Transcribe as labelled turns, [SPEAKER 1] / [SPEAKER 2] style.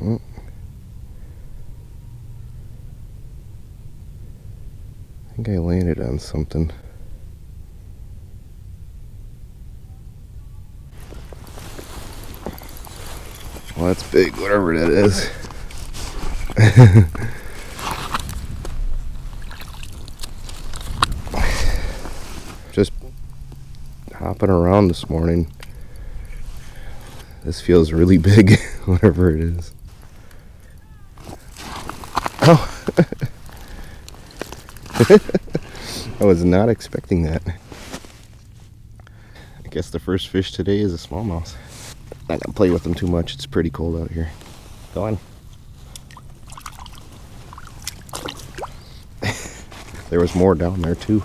[SPEAKER 1] Oh. I think I landed on something. Well, that's big, whatever that is. Just hopping around this morning. This feels really big, whatever it is. Oh! I was not expecting that. I guess the first fish today is a smallmouth. Not gonna play with them too much, it's pretty cold out here. Go on. there was more down there too.